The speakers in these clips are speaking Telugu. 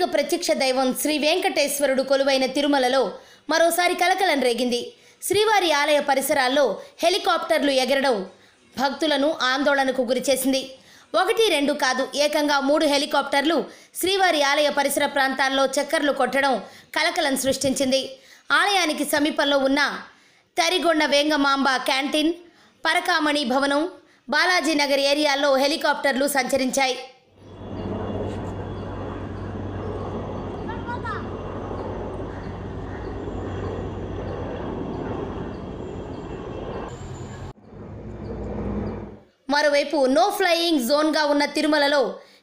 కలియుగ ప్రత్యక్ష దైవం శ్రీ వెంకటేశ్వరుడు కొలువైన తిరుమలలో మరోసారి కలకలం రేగింది. శ్రీవారి ఆలయ పరిసరాల్లో హెలికాప్టర్లు ఎగరడం భక్తులను ఆందోళనకు గురిచేసింది ఒకటి రెండు కాదు ఏకంగా మూడు హెలికాప్టర్లు శ్రీవారి ఆలయ పరిసర ప్రాంతాల్లో చక్కర్లు కొట్టడం కలకలం సృష్టించింది. ఆలయానికి సమీపంలో ఉన్న తరిగొండ వేంగమాంబ క్యాంటీన్ పరకామణి భవనం బాలాజీ నగర్ ఏరియాల్లో హెలికాప్టర్లు సంచరించాయి. మరోవైపు నో ఫ్లయింగ్ జోన్గా ఉన్న తిరుమలలో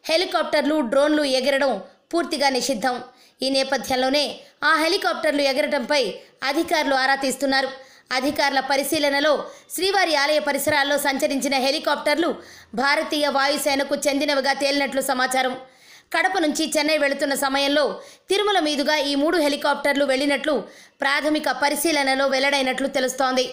హెలికాప్టర్లు డ్రోన్లు ఎగరడం పూర్తిగా నిషిద్ధం. ఈ నేపథ్యంలోనే ఆ హెలికాప్టర్లు ఎగరడంపై అధికారులు ఆరా తీస్తున్నారు. అధికారుల పరిశీలనలో శ్రీవారి ఆలయ పరిసరాల్లో సంచరించిన హెలికాప్టర్లు భారతీయ వాయుసేనకు చెందినవిగా తేలినట్లు సమాచారం. కడప నుంచి చెన్నై వెళుతున్న సమయంలో తిరుమల మీదుగా ఈ మూడు హెలికాప్టర్లు వెళ్ళినట్లు ప్రాథమిక పరిశీలనలో వెల్లడైనట్లు తెలుస్తోంది.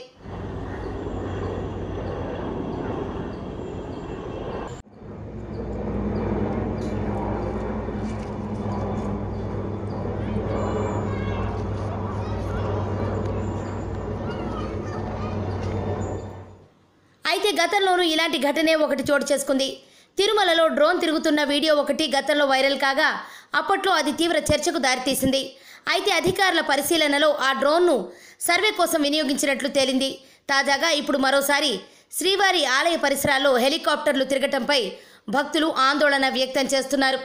అయితే గతంలోనూ ఇలాంటి ఘటనే ఒకటి చోటు చేసుకుంది. తిరుమలలో డ్రోన్ తిరుగుతున్న వీడియో ఒకటి గతంలో వైరల్ కాగా అప్పట్లో అది తీవ్ర చర్చకు దారితీసింది. అయితే అధికారుల పరిశీలనలో ఆ డ్రోన్ను సర్వే కోసం వినియోగించినట్లు తేలింది. తాజాగా ఇప్పుడు మరోసారి శ్రీవారి ఆలయ పరిసరాల్లో హెలికాప్టర్లు తిరగటంపై భక్తులు ఆందోళన వ్యక్తం చేస్తున్నారు.